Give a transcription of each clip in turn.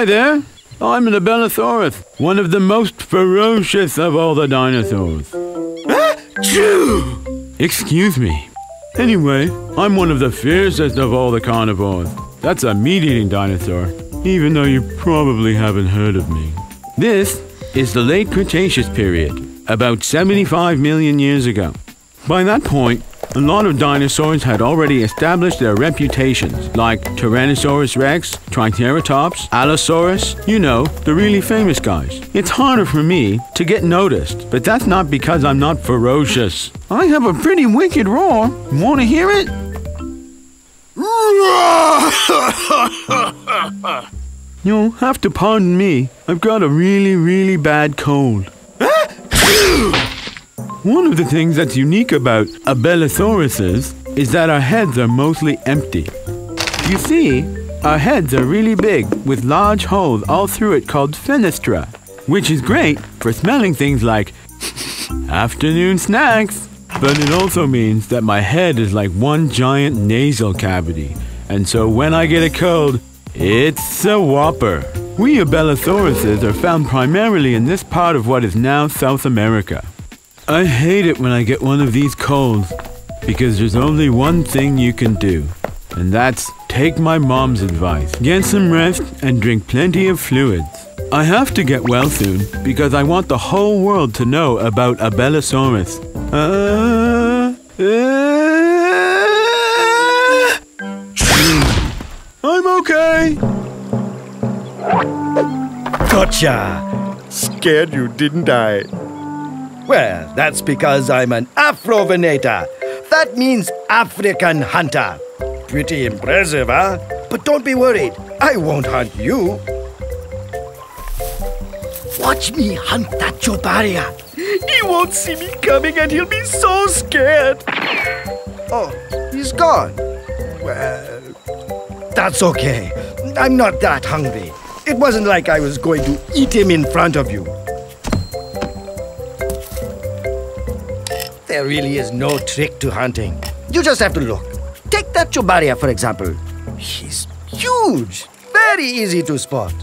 Hi there. I'm an Abelisaurus, one of the most ferocious of all the dinosaurs. Excuse me. Anyway, I'm one of the fiercest of all the carnivores. That's a meat eating dinosaur, even though you probably haven't heard of me. This is the late Cretaceous period, about 75 million years ago. By that point, a lot of dinosaurs had already established their reputations, like Tyrannosaurus rex, Triceratops, Allosaurus, you know, the really famous guys. It's harder for me to get noticed, but that's not because I'm not ferocious. I have a pretty wicked roar. Want to hear it? You'll have to pardon me. I've got a really, really bad cold. One of the things that's unique about Abelisauruses is that our heads are mostly empty. You see, our heads are really big with large holes all through it called fenestra, which is great for smelling things like afternoon snacks. But it also means that my head is like one giant nasal cavity, and so when I get a cold, it's a whopper. We Abelisauruses are found primarily in this part of what is now South America. I hate it when I get one of these colds because there's only one thing you can do, and that's take my mom's advice. Get some rest and drink plenty of fluids. I have to get well soon because I want the whole world to know about Abelisaurus. Uh, uh, I'm okay. Gotcha! Scared you, didn't I? Well, that's because I'm an Afrovenator. That means African hunter. Pretty impressive, huh? But don't be worried, I won't hunt you. Watch me hunt that Jobaria. He won't see me coming and he'll be so scared. Oh, he's gone. Well, that's okay. I'm not that hungry. It wasn't like I was going to eat him in front of you. There really is no trick to hunting. You just have to look. Take that Jobaria, for example. He's huge. Very easy to spot.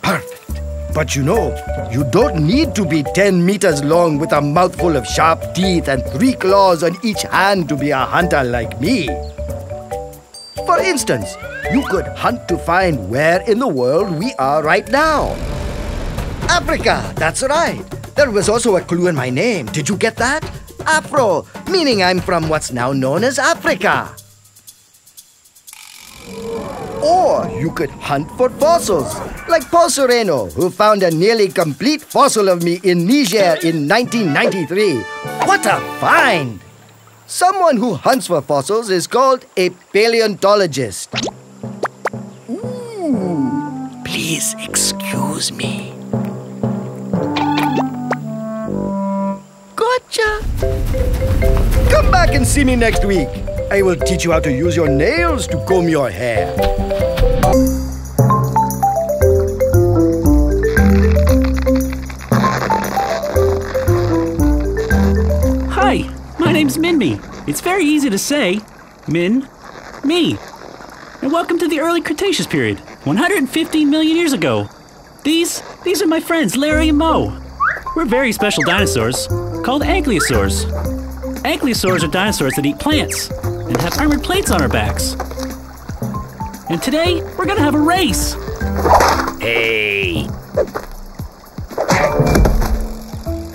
Perfect. But you know, you don't need to be 10 meters long with a mouthful of sharp teeth and three claws on each hand to be a hunter like me. For instance, you could hunt to find where in the world we are right now. Africa, that's right. There was also a clue in my name. Did you get that? Afro, meaning I'm from what's now known as Africa. Or you could hunt for fossils, like Paul Sereno, who found a nearly complete fossil of me in Niger in 1993. What a find! Someone who hunts for fossils is called a paleontologist. Ooh, please excuse me. Gotcha! Come back and see me next week. I will teach you how to use your nails to comb your hair. Hi, my name's Minmi. It's very easy to say. Min, me. And welcome to the early Cretaceous period, 115 million years ago. These, these are my friends Larry and Mo. We're very special dinosaurs called ankylosaurs. Ankylosaurs are dinosaurs that eat plants and have armored plates on our backs. And today, we're gonna have a race. Hey!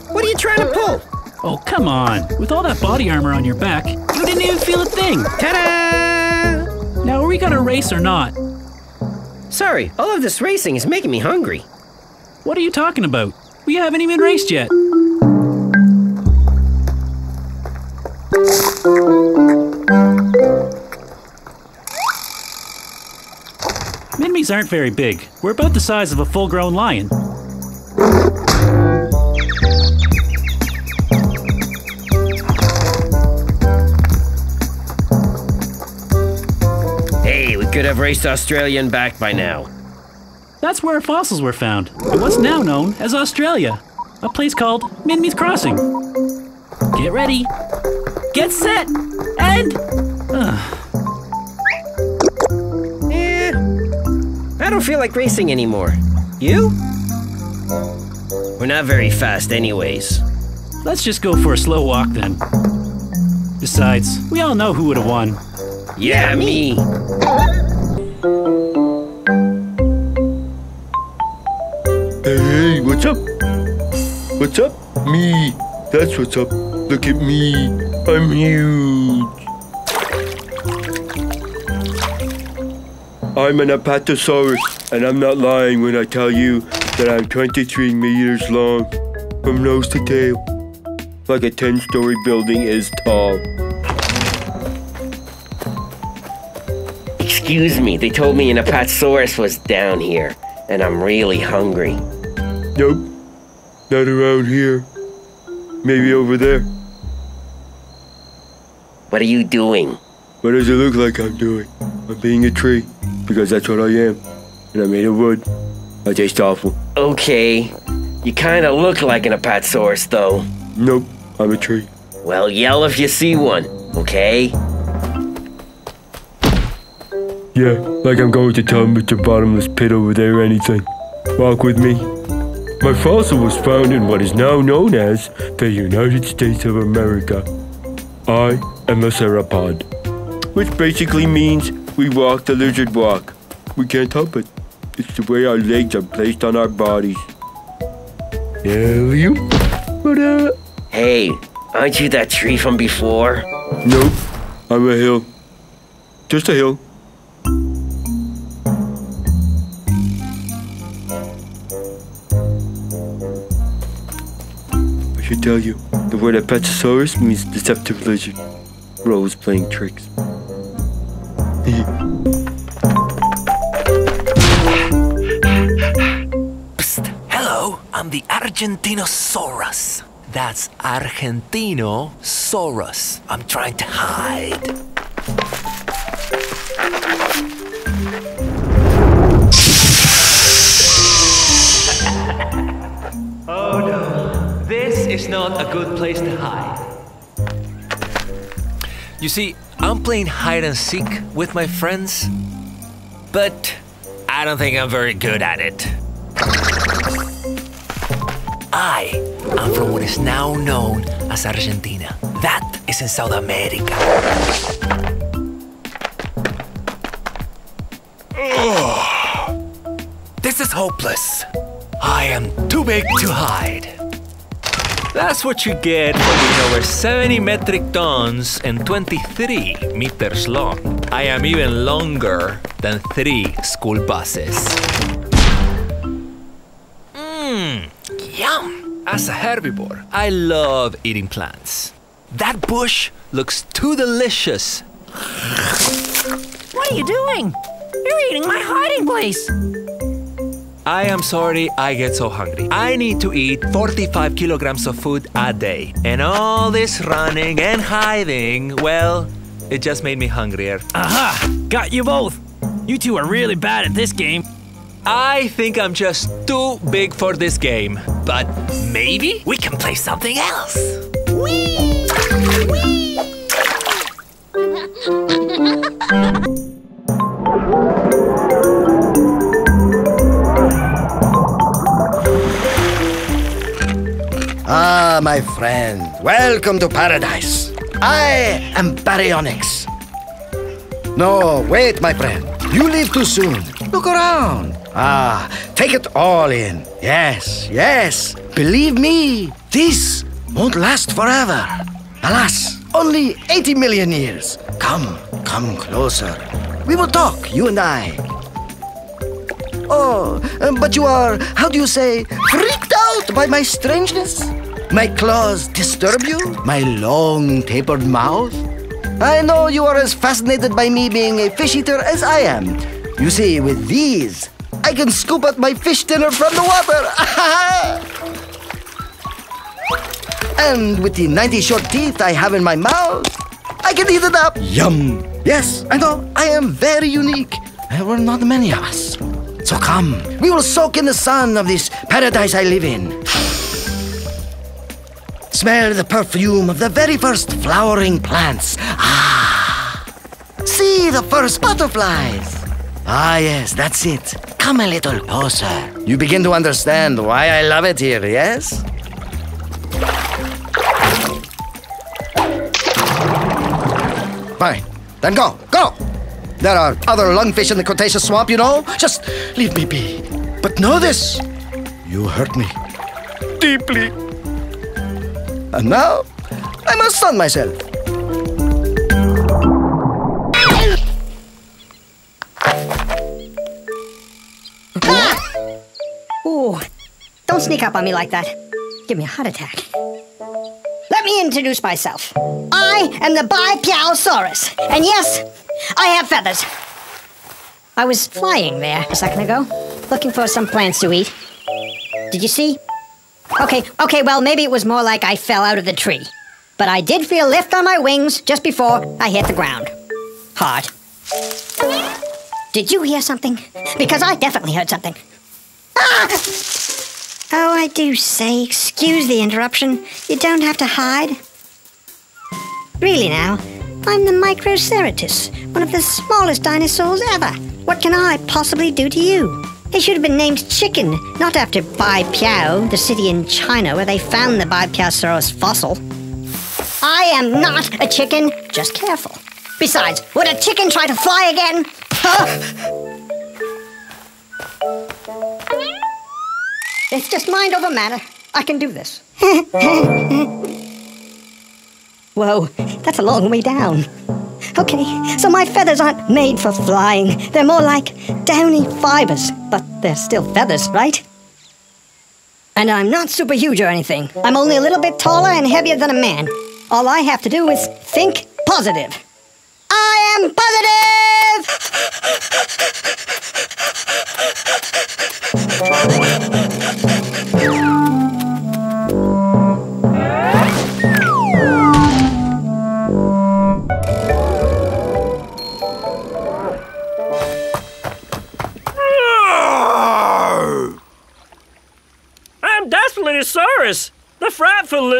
What are you trying to pull? Oh, come on. With all that body armor on your back, you didn't even feel a thing. Ta-da! Now, are we gonna race or not? Sorry, all of this racing is making me hungry. What are you talking about? We haven't even raced yet. Minmies aren't very big. We're about the size of a full grown lion. Hey, we could have raced Australia and back by now. That's where fossils were found, in what's now known as Australia, a place called Minmies Crossing. Get ready, get set, and. Eh. I don't feel like racing anymore. You? We're not very fast, anyways. Let's just go for a slow walk then. Besides, we all know who would have won. Yeah, me. Hey, hey, what's up? What's up? Me. That's what's up. Look at me. I'm huge. I'm an Apatosaurus, and I'm not lying when I tell you that I'm 23 meters long, from nose to tail, like a 10 story building is tall. Excuse me, they told me an Apatosaurus was down here, and I'm really hungry. Nope, not around here. Maybe over there. What are you doing? What does it look like I'm doing? I'm being a tree, because that's what I am. And I'm made of wood. I taste awful. Okay. You kinda look like an Apatosaurus, though. Nope, I'm a tree. Well, yell if you see one, okay? Yeah, like I'm going to tell Mr. Bottomless Pit over there or anything. Walk with me. My fossil was found in what is now known as the United States of America. I a theropod, which basically means we walk the lizard walk. We can't help it. It's the way our legs are placed on our bodies. Yeah, you? Hey, aren't you that tree from before? Nope, I'm a hill. Just a hill. I should tell you, the word Apatosaurus means deceptive lizard. We're playing tricks. Hello, I'm the Argentinosaurus. That's Argentinosaurus. I'm trying to hide. oh no, this is not a good place to hide. You see, I'm playing hide and seek with my friends, but I don't think I'm very good at it. I am from what is now known as Argentina. That is in South America. Ugh. This is hopeless. I am too big to hide. That's what you get for being over 70 metric tons and 23 meters long. I am even longer than three school buses. Mmm, yum! As a herbivore, I love eating plants. That bush looks too delicious. What are you doing? You're eating my hiding place. I am sorry I get so hungry. I need to eat 45 kilograms of food a day. And all this running and hiding, well, it just made me hungrier. Aha! Got you both. You two are really bad at this game. I think I'm just too big for this game. But maybe we can play something else. Whee! My friend, welcome to paradise. I am Baryonyx. No, wait, my friend. You leave too soon. Look around. Ah, take it all in. Yes, yes. Believe me, this won't last forever. Alas, only 80 million years. Come, come closer. We will talk, you and I. Oh, but you are, how do you say, freaked out by my strangeness? My claws disturb you? My long tapered mouth? I know you are as fascinated by me being a fish eater as I am. You see, with these, I can scoop out my fish dinner from the water. and with the 90 short teeth I have in my mouth, I can eat it up. Yum. Yes, I know, I am very unique. There were not many of us. So come, we will soak in the sun of this paradise I live in. Smell the perfume of the very first flowering plants. Ah! See the first butterflies. Ah, yes, that's it. Come a little closer. You begin to understand why I love it here, yes? Fine. Then go. Go! There are other lungfish in the Cretaceous swamp, you know? Just leave me be. But know this you hurt me. Deeply. And now, I must sun myself. Ooh, don't sneak up on me like that. Give me a heart attack. Let me introduce myself. I am the Beipiaosaurus, and yes, I have feathers. I was flying there a second ago, looking for some plants to eat. Did you see? Okay, okay, well, maybe it was more like I fell out of the tree. But I did feel lift on my wings just before I hit the ground. Hard. Did you hear something? Because I definitely heard something. Ah! Oh, I do say, excuse the interruption. You don't have to hide. Really now, I'm the Microceratus, one of the smallest dinosaurs ever. What can I possibly do to you? They should have been named Chicken, not after Beipiao, the city in China where they found the Beipiaosaurus fossil. I am not a chicken, just careful. Besides, would a chicken try to fly again? Huh? It's just mind over matter. I can do this. Whoa, that's a long way down. Okay, so my feathers aren't made for flying. They're more like downy fibers, but they're still feathers, right? And I'm not super huge or anything. I'm only a little bit taller and heavier than a man. All I have to do is think positive. I am I'm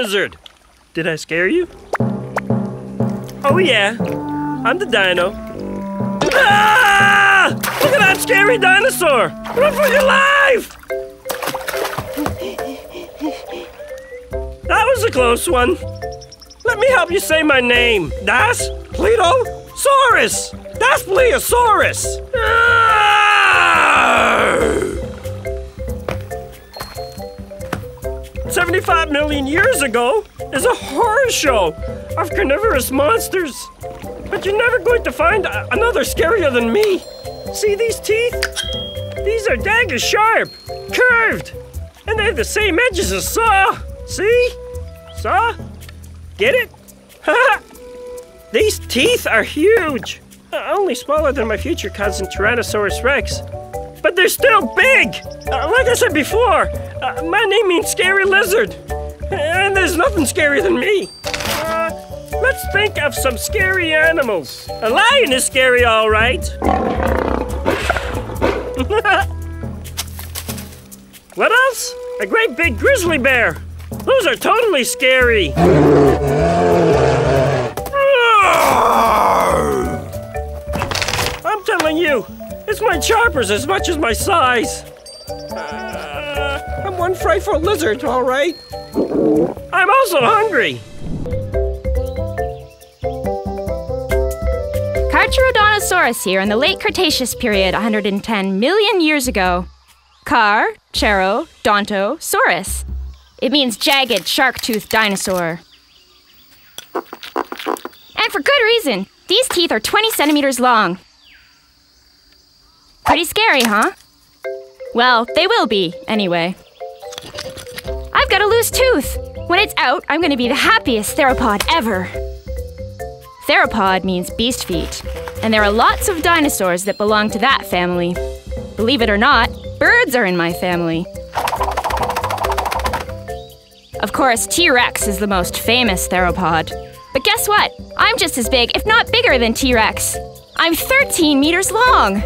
lizard. Did I scare you? Oh yeah, I'm the dino. Ah! Look at that scary dinosaur! Run for your life! That was a close one. Let me help you say my name. Das Pletosaurus. Daspletosaurus. Ah! 75 million years ago is a horror show of carnivorous monsters. But you're never going to find another scarier than me. See these teeth? These are dagger sharp, curved, and they have the same edges as saw. See? Saw? Get it? These teeth are huge. Only smaller than my future cousin Tyrannosaurus Rex. But they're still big! Uh, like I said before, uh, my name means scary lizard. And there's nothing scarier than me. Uh, let's think of some scary animals. A lion is scary, all right. what else? A great big grizzly bear. Those are totally scary. It's my choppers as much as my size. Uh, I'm one frightful lizard, all right. I'm also hungry. Carcharodontosaurus here in the late Cretaceous period 110 million years ago. Car, Chero, Donto, Saurus. It means jagged, shark-toothed dinosaur. And for good reason. These teeth are 20 centimeters long. Pretty scary, huh? Well, they will be, anyway. I've got a loose tooth. When it's out, I'm to be the happiest theropod ever. Theropod means beast feet, and there are lots of dinosaurs that belong to that family. Believe it or not, birds are in my family. Of course, T Rex is the most famous theropod. But guess what? I'm just as big, if not bigger, than T Rex. I'm 13 meters long.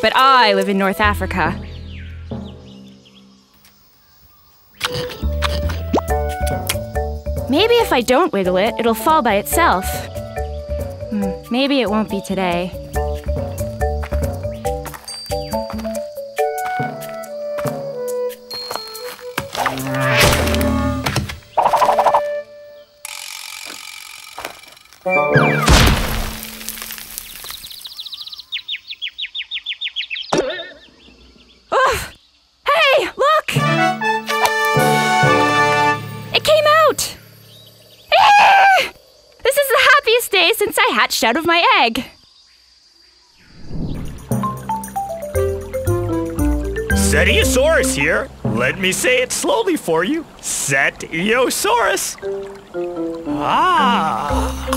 But I live in North Africa. Maybe if I don't wiggle it, it'll fall by itself. Hmm, maybe it won't be today. Out of my egg. Cetiosaurus here. Let me say it slowly for you. Cetiosaurus. Ah.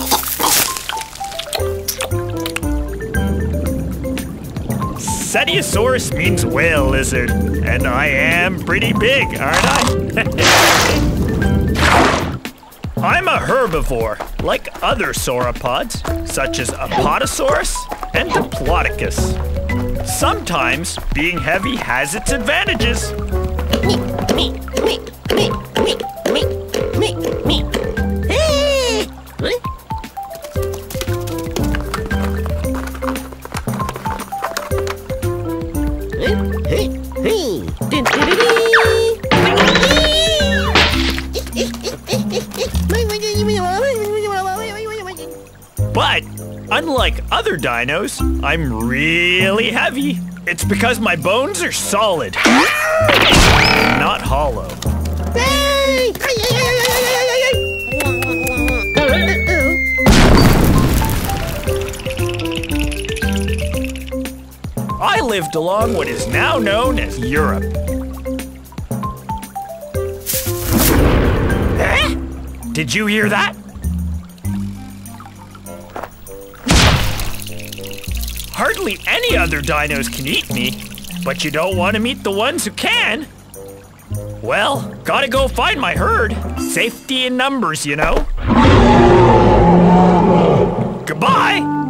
Cetiosaurus means whale lizard, and I am pretty big, aren't I? I'm a herbivore, like other sauropods, such as Apatosaurus and Diplodocus. Sometimes being heavy has its advantages. But unlike other dinos, I'm really heavy. It's because my bones are solid, not hollow. I lived along what is now known as Europe. Did you hear that? Hardly any other dinos can eat me, but you don't want to meet the ones who can. Well, gotta go find my herd. Safety in numbers, you know. Goodbye!